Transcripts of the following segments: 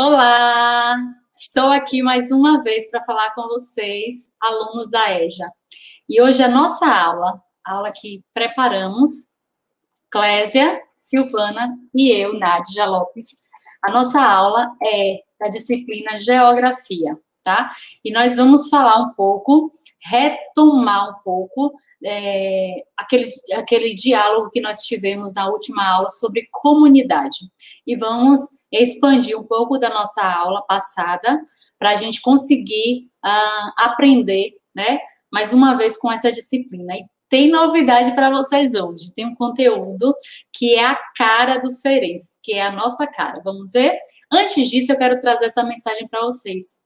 Olá! Estou aqui mais uma vez para falar com vocês, alunos da EJA. E hoje a nossa aula, a aula que preparamos, Clésia, Silvana e eu, Nádia Lopes, a nossa aula é da disciplina Geografia, tá? E nós vamos falar um pouco, retomar um pouco é, aquele, aquele diálogo que nós tivemos na última aula sobre comunidade. E vamos expandir um pouco da nossa aula passada para a gente conseguir uh, aprender, né? Mais uma vez com essa disciplina. E tem novidade para vocês hoje. Tem um conteúdo que é a cara dos feirenses, que é a nossa cara. Vamos ver? Antes disso, eu quero trazer essa mensagem para vocês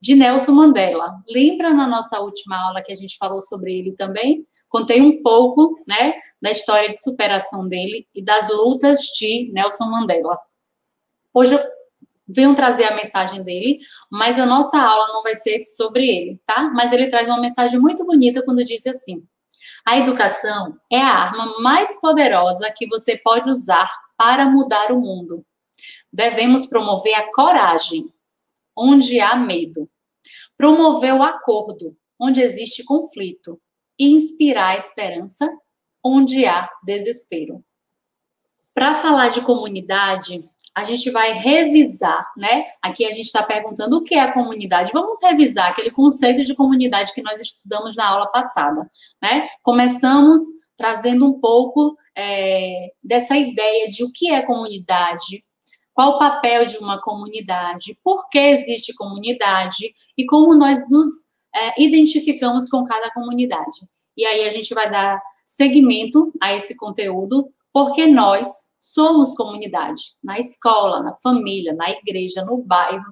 de Nelson Mandela. Lembra na nossa última aula que a gente falou sobre ele também? Contei um pouco, né, da história de superação dele e das lutas de Nelson Mandela. Hoje eu venho trazer a mensagem dele, mas a nossa aula não vai ser sobre ele, tá? Mas ele traz uma mensagem muito bonita quando diz assim: a educação é a arma mais poderosa que você pode usar para mudar o mundo. Devemos promover a coragem, onde há medo, promover o acordo, onde existe conflito, e inspirar a esperança, onde há desespero. Para falar de comunidade, a gente vai revisar, né? Aqui a gente está perguntando o que é comunidade. Vamos revisar aquele conceito de comunidade que nós estudamos na aula passada, né? Começamos trazendo um pouco é, dessa ideia de o que é comunidade, qual o papel de uma comunidade, por que existe comunidade e como nós nos é, identificamos com cada comunidade. E aí a gente vai dar seguimento a esse conteúdo, porque nós somos comunidade, na escola, na família, na igreja, no bairro,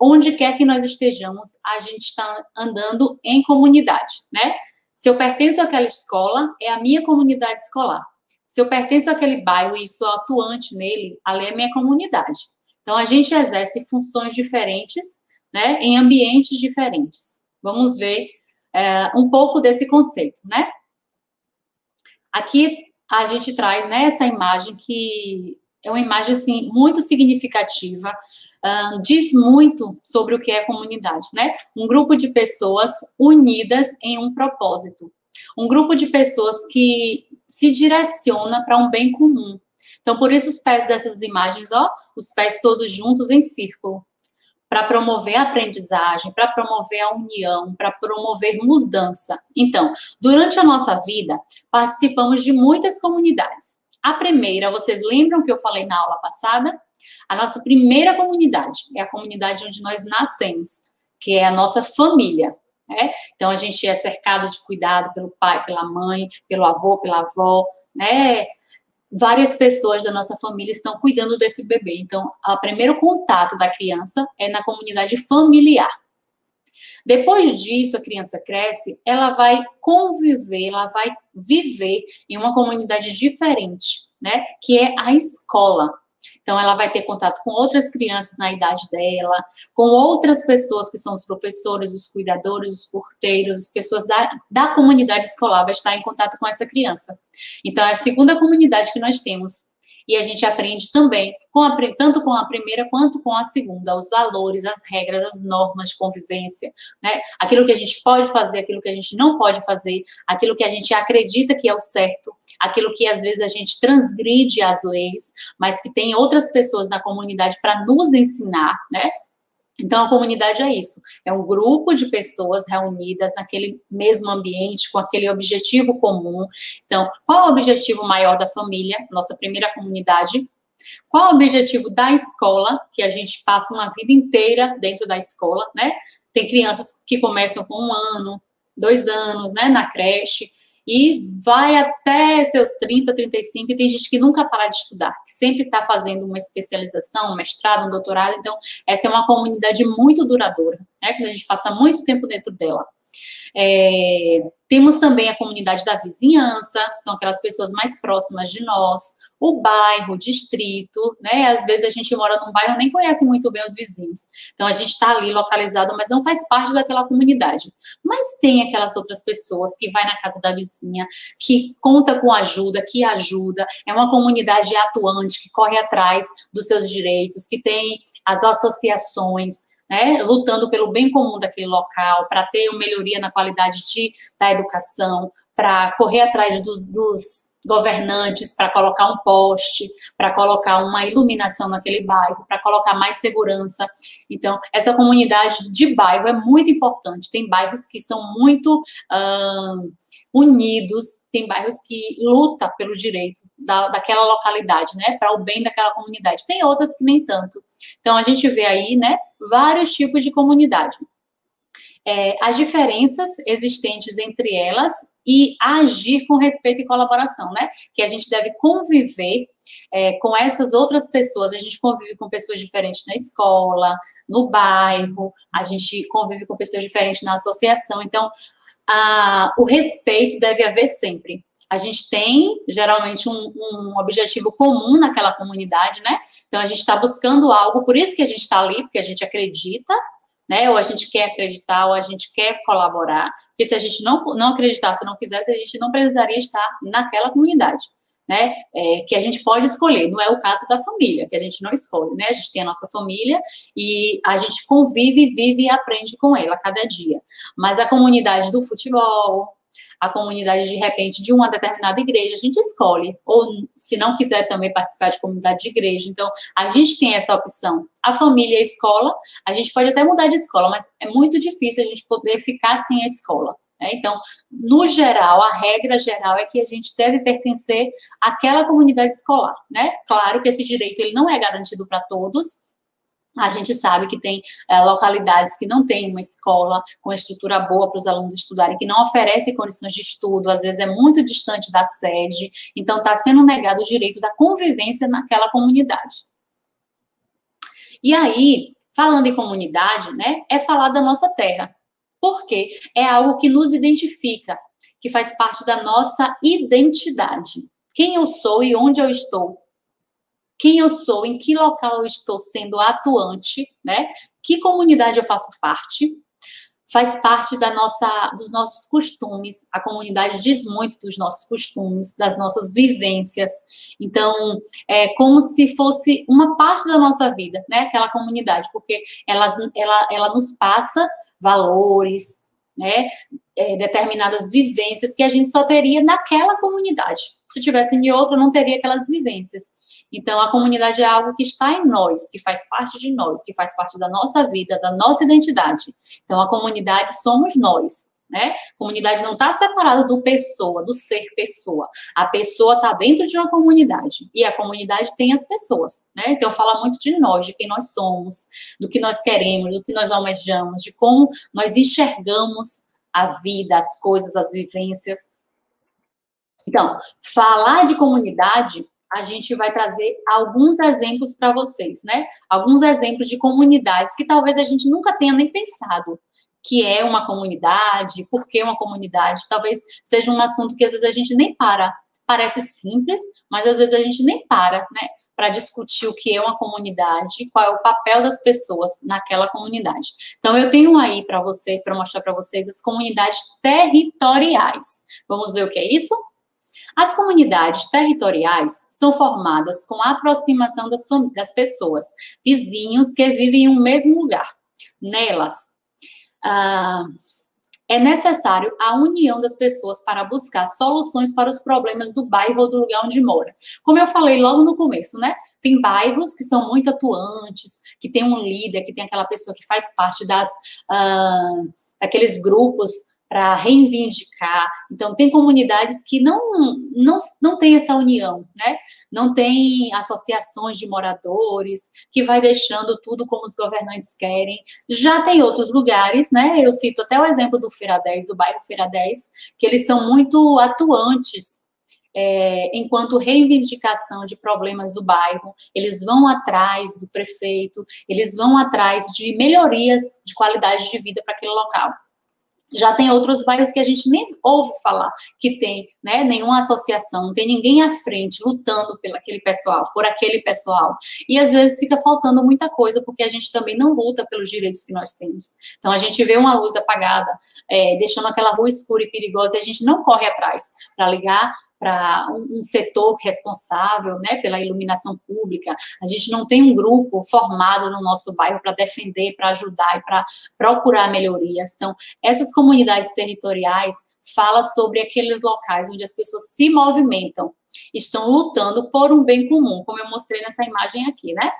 onde quer que nós estejamos, a gente está andando em comunidade, né? Se eu pertenço àquela escola, é a minha comunidade escolar. Se eu pertenço àquele bairro e sou atuante nele, ali é minha comunidade. Então, a gente exerce funções diferentes, né, em ambientes diferentes. Vamos ver é, um pouco desse conceito, né? Aqui a gente traz né, essa imagem que é uma imagem assim muito significativa, uh, diz muito sobre o que é comunidade, né? Um grupo de pessoas unidas em um propósito, um grupo de pessoas que se direciona para um bem comum. Então, por isso os pés dessas imagens, ó, os pés todos juntos em círculo, para promover a aprendizagem, para promover a união, para promover mudança. Então, durante a nossa vida, participamos de muitas comunidades. A primeira, vocês lembram que eu falei na aula passada? A nossa primeira comunidade é a comunidade onde nós nascemos, que é a nossa família. Né? Então, a gente é cercado de cuidado pelo pai, pela mãe, pelo avô, pela avó, né? Várias pessoas da nossa família estão cuidando desse bebê. Então, o primeiro contato da criança é na comunidade familiar. Depois disso, a criança cresce, ela vai conviver, ela vai viver em uma comunidade diferente, né? Que é a escola. Então, ela vai ter contato com outras crianças na idade dela, com outras pessoas que são os professores, os cuidadores, os porteiros, as pessoas da, da comunidade escolar, vai estar em contato com essa criança. Então, é a segunda comunidade que nós temos e a gente aprende também, com a, tanto com a primeira quanto com a segunda, os valores, as regras, as normas de convivência, né? Aquilo que a gente pode fazer, aquilo que a gente não pode fazer, aquilo que a gente acredita que é o certo, aquilo que às vezes a gente transgride as leis, mas que tem outras pessoas na comunidade para nos ensinar, né? Então, a comunidade é isso: é um grupo de pessoas reunidas naquele mesmo ambiente, com aquele objetivo comum. Então, qual é o objetivo maior da família, nossa primeira comunidade? Qual é o objetivo da escola, que a gente passa uma vida inteira dentro da escola, né? Tem crianças que começam com um ano, dois anos, né, na creche, e vai até seus 30, 35, e tem gente que nunca para de estudar, que sempre está fazendo uma especialização, um mestrado, um doutorado, então essa é uma comunidade muito duradoura, né, quando a gente passa muito tempo dentro dela. É, temos também a comunidade da vizinhança, são aquelas pessoas mais próximas de nós, o bairro, o distrito, né? Às vezes a gente mora num bairro nem conhece muito bem os vizinhos. Então a gente está ali localizado, mas não faz parte daquela comunidade. Mas tem aquelas outras pessoas que vai na casa da vizinha, que conta com ajuda, que ajuda, é uma comunidade atuante, que corre atrás dos seus direitos, que tem as associações, né, lutando pelo bem comum daquele local, para ter uma melhoria na qualidade de, da educação, para correr atrás dos, dos governantes para colocar um poste, para colocar uma iluminação naquele bairro, para colocar mais segurança. Então, essa comunidade de bairro é muito importante. Tem bairros que são muito uh, unidos, tem bairros que lutam pelo direito da, daquela localidade, né, para o bem daquela comunidade. Tem outras que nem tanto. Então, a gente vê aí, né, vários tipos de comunidade. É, as diferenças existentes entre elas e agir com respeito e colaboração, né? Que a gente deve conviver é, com essas outras pessoas. A gente convive com pessoas diferentes na escola, no bairro, a gente convive com pessoas diferentes na associação. Então, a, o respeito deve haver sempre. A gente tem, geralmente, um, um objetivo comum naquela comunidade, né? Então, a gente está buscando algo, por isso que a gente está ali, porque a gente acredita, né? Ou a gente quer acreditar, ou a gente quer colaborar. Porque se a gente não, não acreditasse, não quisesse, a gente não precisaria estar naquela comunidade, né? É, que a gente pode escolher. Não é o caso da família, que a gente não escolhe, né? A gente tem a nossa família e a gente convive, vive e aprende com ela cada dia. Mas a comunidade do futebol, a comunidade, de repente, de uma determinada igreja, a gente escolhe. Ou, se não quiser também participar de comunidade de igreja. Então, a gente tem essa opção. A família e a escola, a gente pode até mudar de escola, mas é muito difícil a gente poder ficar sem a escola. Né? Então, no geral, a regra geral é que a gente deve pertencer àquela comunidade escolar, né? Claro que esse direito ele não é garantido para todos, a gente sabe que tem é, localidades que não têm uma escola com estrutura boa para os alunos estudarem, que não oferece condições de estudo, às vezes é muito distante da sede, então está sendo negado o direito da convivência naquela comunidade. E aí, falando em comunidade, né, é falar da nossa terra, porque é algo que nos identifica, que faz parte da nossa identidade. Quem eu sou e onde eu estou quem eu sou, em que local eu estou sendo atuante, né? Que comunidade eu faço parte? Faz parte da nossa, dos nossos costumes. A comunidade diz muito dos nossos costumes, das nossas vivências. Então, é como se fosse uma parte da nossa vida, né? Aquela comunidade, porque ela, ela, ela nos passa valores, né? É, determinadas vivências que a gente só teria naquela comunidade. Se tivesse em outra, não teria aquelas vivências. Então, a comunidade é algo que está em nós, que faz parte de nós, que faz parte da nossa vida, da nossa identidade. Então, a comunidade somos nós. Né? Comunidade não está separada do pessoa, do ser pessoa. A pessoa está dentro de uma comunidade e a comunidade tem as pessoas, né? Então fala muito de nós, de quem nós somos, do que nós queremos, do que nós almejamos, de como nós enxergamos a vida, as coisas, as vivências. Então, falar de comunidade a gente vai trazer alguns exemplos para vocês, né? Alguns exemplos de comunidades que talvez a gente nunca tenha nem pensado que é uma comunidade, por que uma comunidade, talvez seja um assunto que às vezes a gente nem para. Parece simples, mas às vezes a gente nem para, né? Para discutir o que é uma comunidade, qual é o papel das pessoas naquela comunidade. Então, eu tenho aí para vocês, para mostrar para vocês, as comunidades territoriais. Vamos ver o que é isso? As comunidades territoriais são formadas com a aproximação das, das pessoas, vizinhos que vivem em um mesmo lugar. Nelas, ah, é necessário a união das pessoas para buscar soluções para os problemas do bairro ou do lugar onde mora. Como eu falei logo no começo, né? Tem bairros que são muito atuantes, que tem um líder, que tem aquela pessoa que faz parte das, ah, daqueles grupos para reivindicar. Então, tem comunidades que não, não, não tem essa união, né? Não tem associações de moradores, que vai deixando tudo como os governantes querem. Já tem outros lugares, né? Eu cito até o exemplo do Feira 10, do bairro Feira 10, que eles são muito atuantes é, enquanto reivindicação de problemas do bairro, eles vão atrás do prefeito, eles vão atrás de melhorias de qualidade de vida para aquele local. Já tem outros bairros que a gente nem ouve falar que tem, né, nenhuma associação, não tem ninguém à frente lutando pelo aquele pessoal, por aquele pessoal. E às vezes fica faltando muita coisa porque a gente também não luta pelos direitos que nós temos. Então a gente vê uma luz apagada, é, deixando aquela rua escura e perigosa e a gente não corre atrás para ligar para um, setor responsável né, pela iluminação pública. A gente não tem um grupo formado no nosso bairro para defender, para ajudar e para procurar melhorias. Então, essas comunidades territoriais falam sobre aqueles locais onde as pessoas se movimentam, estão lutando por um bem comum, como eu mostrei nessa imagem aqui, né?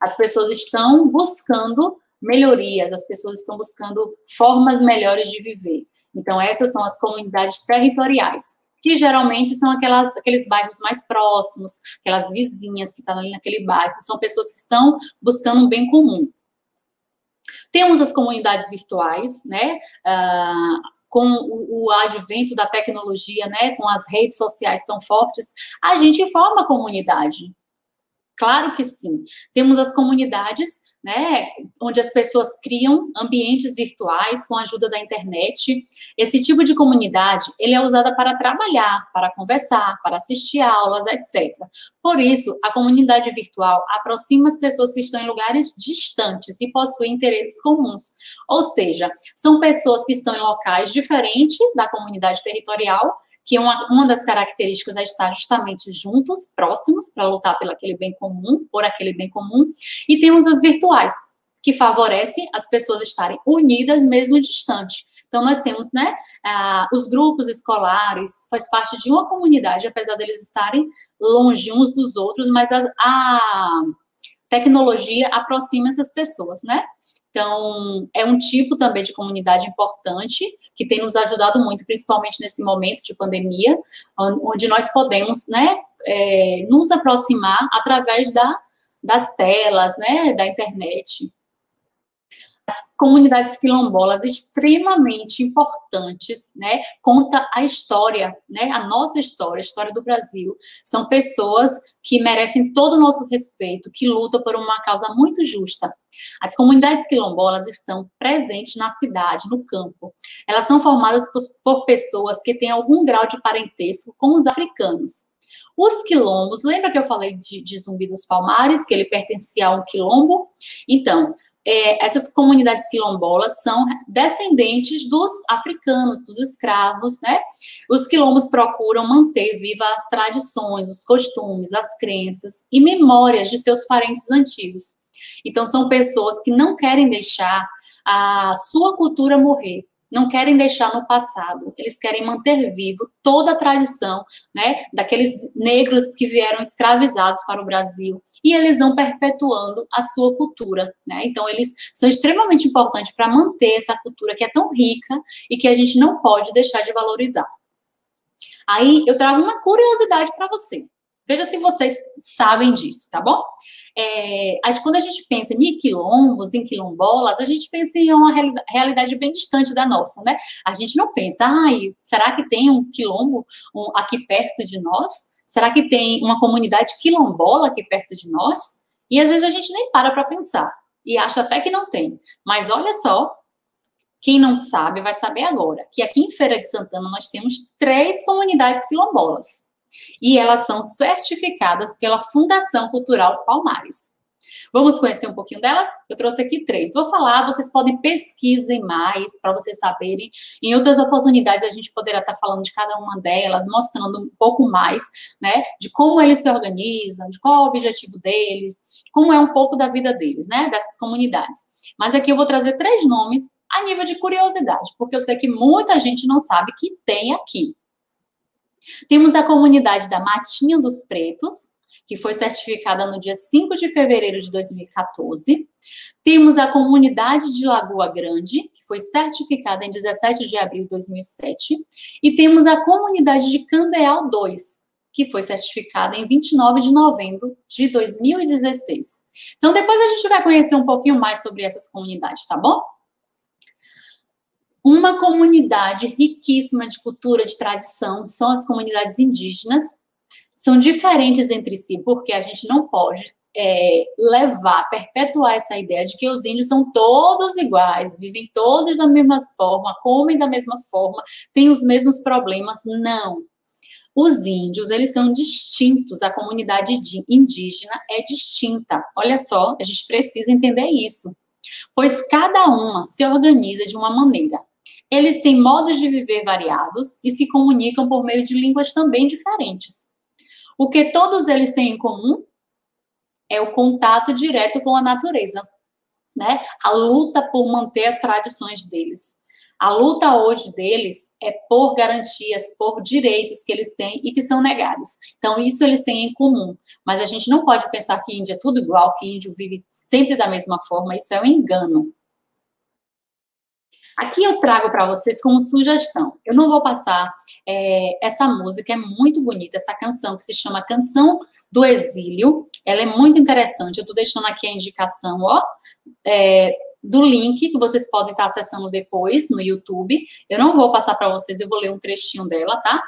As pessoas estão buscando melhorias, as pessoas estão buscando formas melhores de viver. Então, essas são as comunidades territoriais que geralmente são aquelas, aqueles bairros mais próximos, aquelas vizinhas que estão ali naquele bairro, são pessoas que estão buscando um bem comum. Temos as comunidades virtuais, né? Uh, com o, o, advento da tecnologia, né, com as redes sociais tão fortes, a gente forma comunidade. Claro que sim. Temos as comunidades né, onde as pessoas criam ambientes virtuais com a ajuda da internet. Esse tipo de comunidade, ele é usada para trabalhar, para conversar, para assistir aulas, etc. Por isso, a comunidade virtual aproxima as pessoas que estão em lugares distantes e possuem interesses comuns. Ou seja, são pessoas que estão em locais diferentes da comunidade territorial, que uma, uma das características é estar justamente juntos, próximos, para lutar pelo aquele bem comum, por aquele bem comum, e temos as virtuais, que favorecem as pessoas estarem unidas mesmo distante. Então, nós temos, né, os grupos escolares, faz parte de uma comunidade, apesar deles estarem longe uns dos outros, mas a, a tecnologia aproxima essas pessoas, né? Então, é um tipo também de comunidade importante que tem nos ajudado muito, principalmente nesse momento de pandemia, onde nós podemos, né, é, nos aproximar através da, das telas, né, da internet comunidades quilombolas extremamente importantes, né? Conta a história, né? A nossa história, a história do Brasil. São pessoas que merecem todo o nosso respeito, que lutam por uma causa muito justa. As comunidades quilombolas estão presentes na cidade, no campo. Elas são formadas por, por pessoas que têm algum grau de parentesco com os africanos. Os quilombos, lembra que eu falei de, de Zumbi dos Palmares, que ele pertencia a um quilombo? Então, é, essas comunidades quilombolas são descendentes dos africanos, dos escravos, né? Os quilombos procuram manter vivas as tradições, os costumes, as crenças e memórias de seus parentes antigos. Então, são pessoas que não querem deixar a sua cultura morrer, não querem deixar no passado, eles querem manter vivo toda a tradição, né, daqueles negros que vieram escravizados para o Brasil, e eles vão perpetuando a sua cultura, né, então eles são extremamente importantes para manter essa cultura que é tão rica e que a gente não pode deixar de valorizar. Aí eu trago uma curiosidade para você. Veja se vocês sabem disso, tá bom? É, quando a gente pensa em quilombos, em quilombolas, a gente pensa em uma realidade bem distante da nossa, né? A gente não pensa, ai, será que tem um quilombo aqui perto de nós? Será que tem uma comunidade quilombola aqui perto de nós? E às vezes a gente nem para para pensar e acha até que não tem. Mas olha só, quem não sabe vai saber agora que aqui em Feira de Santana nós temos três comunidades quilombolas e elas são certificadas pela Fundação Cultural Palmares. Vamos conhecer um pouquinho delas? Eu trouxe aqui três. Vou falar, vocês podem pesquisem mais para vocês saberem. Em outras oportunidades a gente poderá estar falando de cada uma delas, mostrando um pouco mais, né, de como eles se organizam, de qual é o objetivo deles, como é um pouco da vida deles, né, dessas comunidades. Mas aqui eu vou trazer três nomes a nível de curiosidade, porque eu sei que muita gente não sabe que tem aqui. Temos a comunidade da Matinha dos Pretos, que foi certificada no dia 5 de fevereiro de 2014. Temos a comunidade de Lagoa Grande, que foi certificada em 17 de abril de 2007. E temos a comunidade de Candeal 2, que foi certificada em 29 de novembro de 2016. Então, depois a gente vai conhecer um pouquinho mais sobre essas comunidades, tá bom? Uma comunidade riquíssima de cultura, de tradição, são as comunidades indígenas. são diferentes entre si, porque a gente não pode é, levar, perpetuar essa ideia de que os índios são todos iguais, vivem todos da mesma forma, comem da mesma forma, têm os mesmos problemas. Não. Os índios, eles são distintos, a comunidade indígena é distinta. Olha só, a gente precisa entender isso. Pois cada uma se organiza de uma maneira. Eles têm modos de viver variados e se comunicam por meio de línguas também diferentes. O que todos eles têm em comum é o contato direto com a natureza, né? A luta por manter as tradições deles. A luta hoje deles é por garantias, por direitos que eles têm e que são negados. Então, isso eles têm em comum. Mas a gente não pode pensar que índio é tudo igual, que índio vive sempre da mesma forma. Isso é um engano. Aqui eu trago para vocês como sugestão. Eu não vou passar é, essa música, é muito bonita, essa canção que se chama Canção do Exílio. Ela é muito interessante. Eu estou deixando aqui a indicação, ó, é, do link que vocês podem estar acessando depois no YouTube. Eu não vou passar para vocês, eu vou ler um trechinho dela, tá?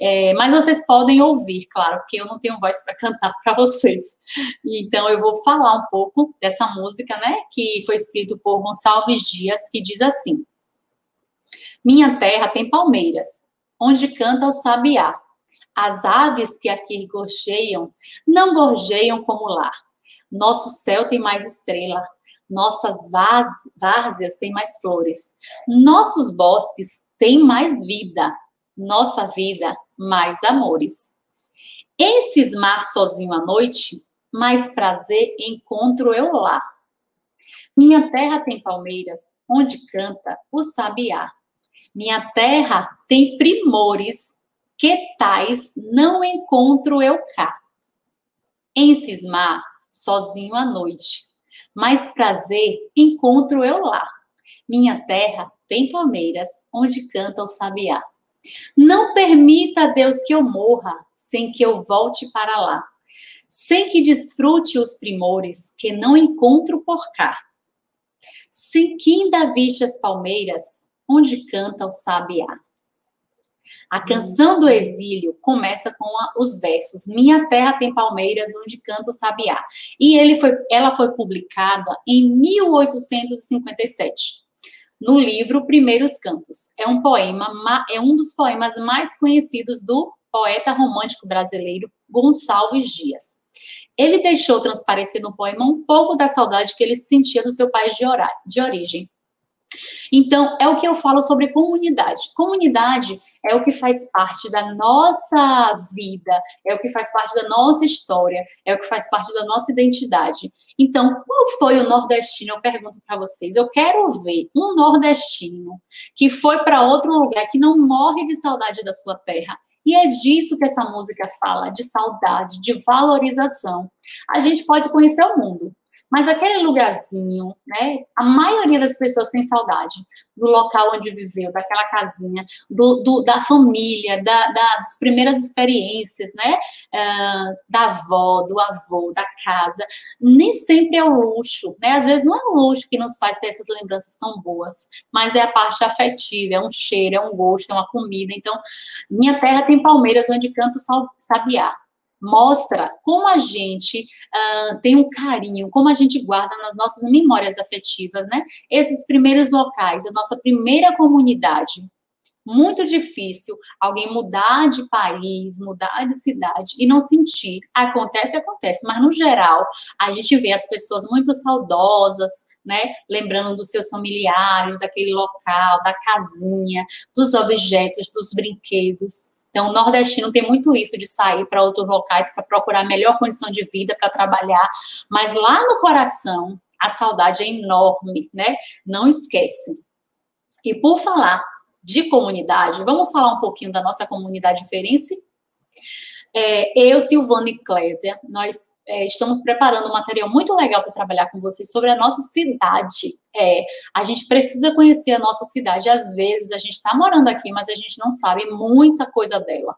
É, mas vocês podem ouvir, claro, porque eu não tenho voz para cantar para vocês. Então eu vou falar um pouco dessa música, né, que foi escrito por Gonçalves Dias, que diz assim: Minha terra tem palmeiras, onde canta o sabiá. As aves que aqui gorjeiam não gorjeiam como lá. Nosso céu tem mais estrela, nossas várzeas têm mais flores, nossos bosques têm mais vida, nossa vida mais amores. Em cismar sozinho à noite, mais prazer encontro eu lá. Minha terra tem palmeiras, onde canta o sabiá. Minha terra tem primores, que tais não encontro eu cá. Em cismar, sozinho à noite, mais prazer encontro eu lá. Minha terra tem palmeiras, onde canta o sabiá. Não permita, Deus, que eu morra sem que eu volte para lá, sem que desfrute os primores que não encontro por cá. Sem que ainda viste as palmeiras, onde canta o sabiá. A canção do exílio começa com a, os versos Minha terra tem palmeiras onde canta o sabiá. E foi, ela foi publicada em 1857 no livro Primeiros Cantos. É um poema, é um dos poemas mais conhecidos do poeta romântico brasileiro Gonçalves Dias. Ele deixou transparecer no poema um pouco da saudade que ele sentia do seu país de, de origem. Então, é o que eu falo sobre comunidade. Comunidade é o que faz parte da nossa vida, é o que faz parte da nossa história, é o que faz parte da nossa identidade. Então, qual foi o nordestino? Eu pergunto para vocês. Eu quero ver um nordestino que foi para outro lugar, que não morre de saudade da sua terra. E é disso que essa música fala, de saudade, de valorização. A gente pode conhecer o mundo, mas aquele lugarzinho, né? A maioria das pessoas tem saudade do local onde viveu, daquela casinha, do, do da família, da, da, das primeiras experiências, né? Uh, da avó, do avô, da casa. Nem sempre é o luxo, né? Às vezes não é o luxo que nos faz ter essas lembranças tão boas, mas é a parte afetiva, é um cheiro, é um gosto, é uma comida. Então, minha terra tem palmeiras onde canto sabiá mostra como a gente uh, tem um carinho, como a gente guarda nas nossas memórias afetivas, né? Esses primeiros locais, a nossa primeira comunidade. Muito difícil alguém mudar de país, mudar de cidade e não sentir. Acontece, acontece, mas no geral, a gente vê as pessoas muito saudosas, né? Lembrando dos seus familiares, daquele local, da casinha, dos objetos, dos brinquedos. Então, o nordestino tem muito isso de sair para outros locais para procurar melhor condição de vida, para trabalhar, mas lá no coração, a saudade é enorme, né? Não esquece. E por falar de comunidade, vamos falar um pouquinho da nossa comunidade diferença? É, eu, Silvana e Clésia, nós é, estamos preparando um material muito legal para trabalhar com vocês sobre a nossa cidade. É, a gente precisa conhecer a nossa cidade. Às vezes, a gente está morando aqui, mas a gente não sabe muita coisa dela.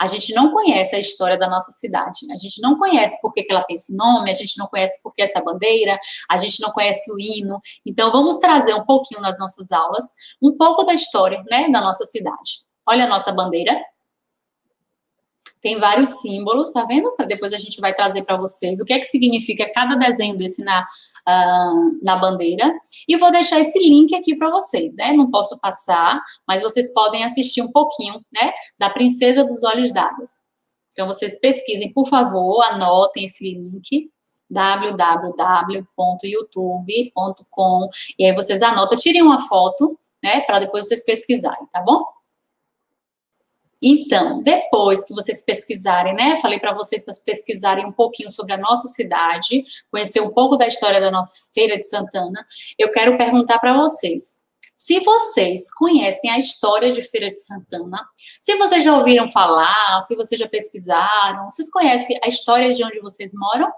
A gente não conhece a história da nossa cidade. A gente não conhece por que, que ela tem esse nome, a gente não conhece por que essa bandeira, a gente não conhece o hino. Então, vamos trazer um pouquinho nas nossas aulas, um pouco da história né, da nossa cidade. Olha a nossa bandeira. Tem vários símbolos, tá vendo? Depois a gente vai trazer para vocês o que é que significa cada desenho desse na, uh, na bandeira. E vou deixar esse link aqui para vocês, né? Não posso passar, mas vocês podem assistir um pouquinho, né? Da Princesa dos Olhos d'Água. Então, vocês pesquisem, por favor, anotem esse link www.youtube.com e aí vocês anotam, tirem uma foto, né, para depois vocês pesquisarem, tá bom? Então, depois que vocês pesquisarem, né? Falei para vocês para pesquisarem um pouquinho sobre a nossa cidade, conhecer um pouco da história da nossa Feira de Santana. Eu quero perguntar para vocês: se vocês conhecem a história de Feira de Santana, se vocês já ouviram falar, se vocês já pesquisaram, vocês conhecem a história de onde vocês moram?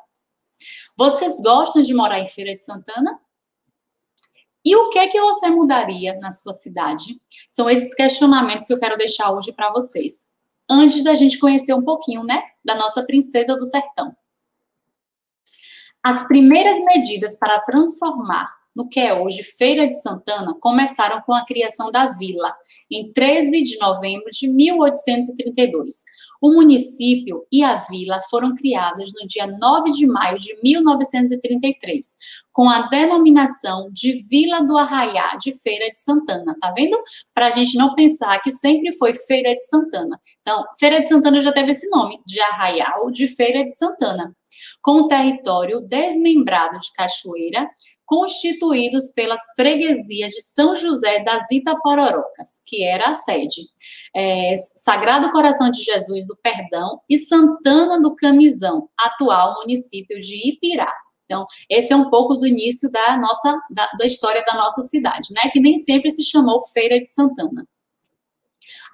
Vocês gostam de morar em Feira de Santana? E o que é que você mudaria na sua cidade? São esses questionamentos que eu quero deixar hoje para vocês. Antes da gente conhecer um pouquinho, né, da nossa princesa do sertão. As primeiras medidas para transformar no que é hoje Feira de Santana começaram com a criação da vila, em 13 de novembro de 1832. O município e a vila foram criados no dia 9 de maio de 1933, com a denominação de Vila do Arraiá de Feira de Santana, tá vendo? Para a gente não pensar que sempre foi Feira de Santana. Então, Feira de Santana já teve esse nome, de Arraial de Feira de Santana, com o território desmembrado de Cachoeira, constituídos pelas freguesias de São José das Itapororocas, que era a sede, é, Sagrado Coração de Jesus do Perdão e Santana do Camisão, atual município de Ipirá. Então, esse é um pouco do início da nossa da, da história da nossa cidade, né? Que nem sempre se chamou Feira de Santana.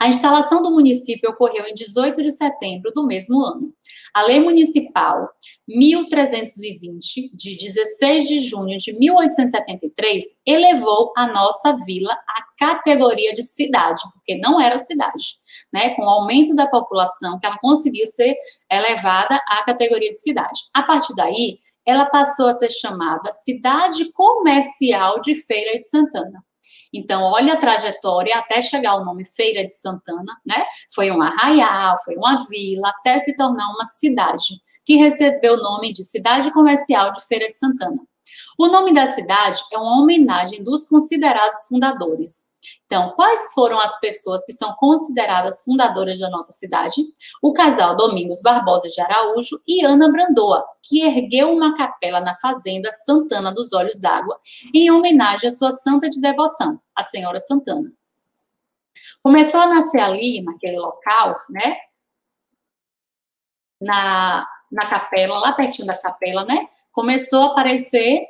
A instalação do município ocorreu em 18 de setembro do mesmo ano. A Lei Municipal 1320, de 16 de junho de 1873, elevou a nossa vila à categoria de cidade, porque não era cidade. Né? Com o aumento da população, que ela conseguiu ser elevada à categoria de cidade. A partir daí, ela passou a ser chamada Cidade Comercial de Feira de Santana. Então, olha a trajetória até chegar ao nome Feira de Santana, né? Foi um arraial, foi uma vila, até se tornar uma cidade, que recebeu o nome de Cidade Comercial de Feira de Santana. O nome da cidade é uma homenagem dos considerados fundadores. Então, quais foram as pessoas que são consideradas fundadoras da nossa cidade? O casal Domingos Barbosa de Araújo e Ana Brandoa, que ergueu uma capela na fazenda Santana dos Olhos d'Água, em homenagem à sua santa de devoção, a Senhora Santana. Começou a nascer ali, naquele local, né? Na, na capela, lá pertinho da capela, né? Começou a aparecer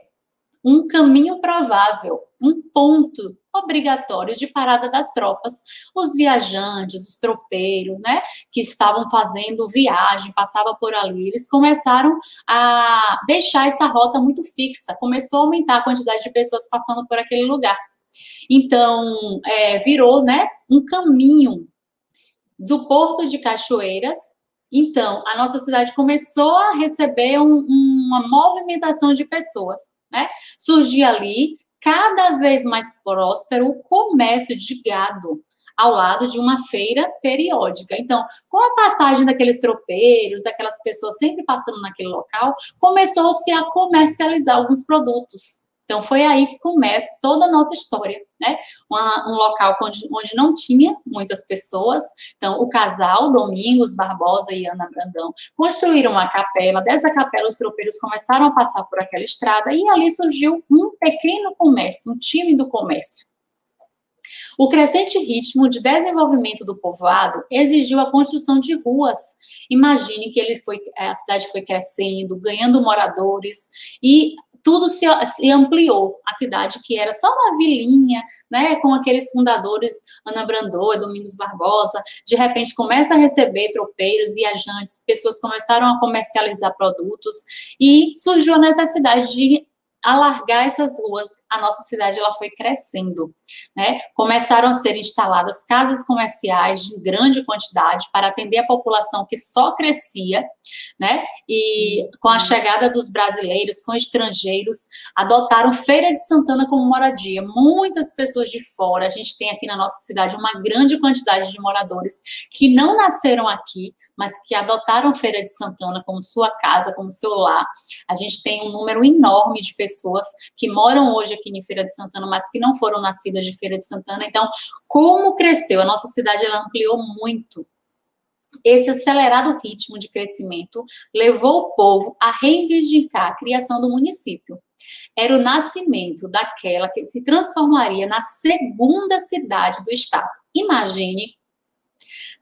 um caminho provável, um ponto obrigatório de parada das tropas. Os viajantes, os tropeiros, né, que estavam fazendo viagem, passava por ali, eles começaram a deixar essa rota muito fixa, começou a aumentar a quantidade de pessoas passando por aquele lugar. Então, é, virou, né, um caminho do Porto de Cachoeiras. Então, a nossa cidade começou a receber um, uma movimentação de pessoas, né? Surgia ali cada vez mais próspero o comércio de gado ao lado de uma feira periódica. Então, com a passagem daqueles tropeiros, daquelas pessoas sempre passando naquele local, começou-se a comercializar alguns produtos. Então, foi aí que começa toda a nossa história, né? Uma, um local onde, onde não tinha muitas pessoas. Então, o casal, Domingos Barbosa e Ana Brandão, construíram uma capela. Dessa capela, os tropeiros começaram a passar por aquela estrada e ali surgiu um pequeno comércio, um time do comércio. O crescente ritmo de desenvolvimento do povoado exigiu a construção de ruas. Imagine que ele foi, a cidade foi crescendo, ganhando moradores e tudo se, se, ampliou. A cidade que era só uma vilinha, né, com aqueles fundadores Ana Brandoa, Domingos Barbosa, de repente começa a receber tropeiros, viajantes, pessoas começaram a comercializar produtos e surgiu a necessidade de alargar essas ruas, a nossa cidade ela foi crescendo, né? Começaram a ser instaladas casas comerciais de grande quantidade para atender a população que só crescia, né? E com a chegada dos brasileiros, com estrangeiros, adotaram Feira de Santana como moradia. Muitas pessoas de fora, a gente tem aqui na nossa cidade uma grande quantidade de moradores que não nasceram aqui, mas que adotaram Feira de Santana como sua casa, como seu lar. A gente tem um número enorme de pessoas que moram hoje aqui em Feira de Santana, mas que não foram nascidas de Feira de Santana. Então, como cresceu? A nossa cidade ela ampliou muito. Esse acelerado ritmo de crescimento levou o povo a reivindicar a criação do município. Era o nascimento daquela que se transformaria na segunda cidade do estado. Imagine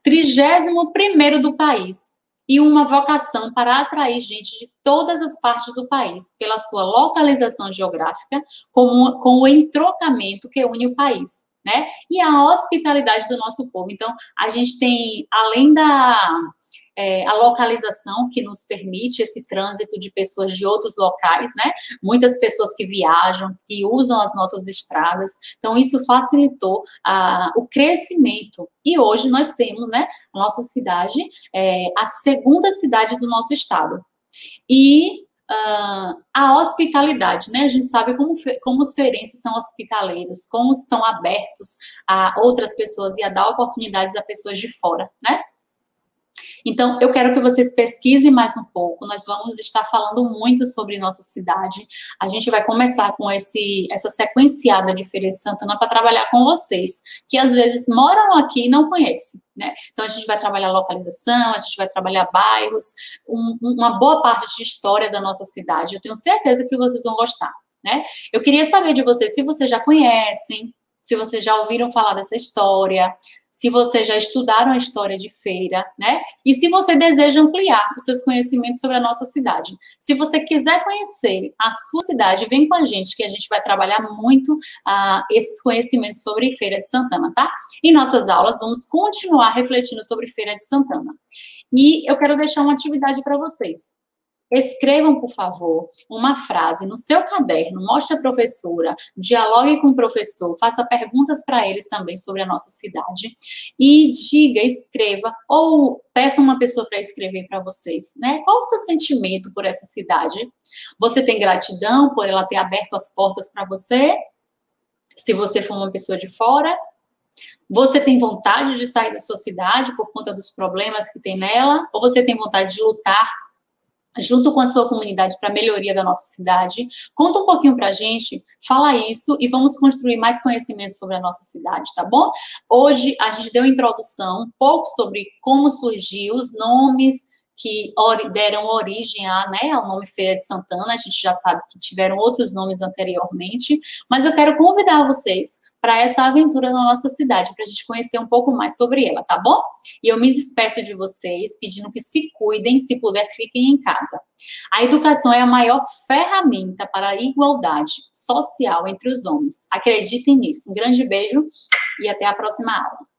31 do país, e uma vocação para atrair gente de todas as partes do país, pela sua localização geográfica, com, com o entrocamento que une o país. Né? E a hospitalidade do nosso povo. Então, a gente tem, além da, é, a localização que nos permite esse trânsito de pessoas de outros locais, né? Muitas pessoas que viajam, que usam as nossas estradas. Então, isso facilitou a, o crescimento. E hoje nós temos, né, nossa cidade, é, a segunda cidade do nosso estado. E Uh, a hospitalidade, né? A gente sabe como, como os feirenses são hospitaleiros, como estão abertos a outras pessoas e a dar oportunidades a pessoas de fora, né? Então, eu quero que vocês pesquisem mais um pouco. Nós vamos estar falando muito sobre nossa cidade. A gente vai começar com esse, essa sequenciada de Feira de Santana para trabalhar com vocês, que às vezes moram aqui e não conhecem. Né? Então, a gente vai trabalhar localização, a gente vai trabalhar bairros, um, uma boa parte de história da nossa cidade. Eu tenho certeza que vocês vão gostar. Né? Eu queria saber de vocês se vocês já conhecem, se vocês já ouviram falar dessa história, se vocês já estudaram a história de feira, né? E se você deseja ampliar os seus conhecimentos sobre a nossa cidade. Se você quiser conhecer a sua cidade, vem com a gente, que a gente vai trabalhar muito uh, esses conhecimentos sobre Feira de Santana, tá? Em nossas aulas, vamos continuar refletindo sobre Feira de Santana. E eu quero deixar uma atividade para vocês. Escrevam, por favor, uma frase no seu caderno, mostre a professora, dialogue com o professor, faça perguntas para eles também sobre a nossa cidade e diga, escreva ou peça uma pessoa para escrever para vocês, né? Qual o seu sentimento por essa cidade? Você tem gratidão por ela ter aberto as portas para você? Se você for uma pessoa de fora, você tem vontade de sair da sua cidade por conta dos problemas que tem nela? Ou você tem vontade de lutar junto com a sua comunidade para a melhoria da nossa cidade. Conta um pouquinho para a gente, fala isso e vamos construir mais conhecimento sobre a nossa cidade, tá bom? Hoje a gente deu introdução um pouco sobre como surgiu os nomes que deram origem a, né, ao nome Feira de Santana. A gente já sabe que tiveram outros nomes anteriormente, mas eu quero convidar vocês para essa aventura na nossa cidade, para a gente conhecer um pouco mais sobre ela, tá bom? E eu me despeço de vocês, pedindo que se cuidem, se puder, fiquem em casa. A educação é a maior ferramenta para a igualdade social entre os homens. Acreditem nisso. Um grande beijo e até a próxima aula.